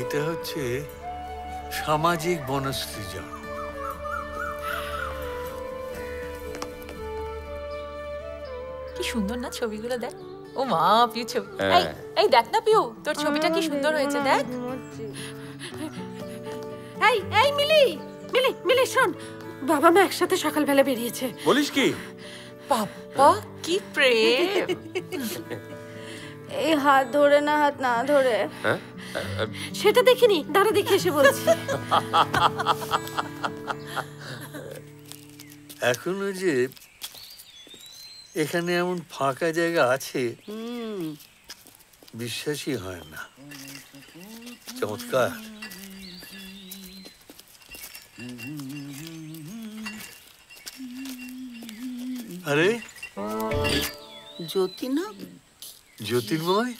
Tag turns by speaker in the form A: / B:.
A: এটা হচ্ছে সামাজিক বনসৃজন।
B: কি সুন্দর না ছবিগুলো দেখ। ও মা পিউ ছবি।
C: হ্যাঁ।
B: এই এই দেখ না পিউ তোর ছবিটা কি সুন্দর হয়েছে দেখ।
D: এই এই মিলি মিলি মিলি শোন। বাবা মা একসাথে সকালবেলা বেরিয়েছে।
C: বলিস কি?
B: বাবা কি প্রেম।
E: হাত ধরে না হাত না ধরে।
C: হ্যাঁ?
D: সেটা দেখিনি দাঁড়া দেখে এসে বলছি।
A: এখনও যে এখানে এমন ফাঁকা জায়গা আছে বিশ্বাসই হয় না। চমৎকার। আরে?
F: Yo
A: te lo.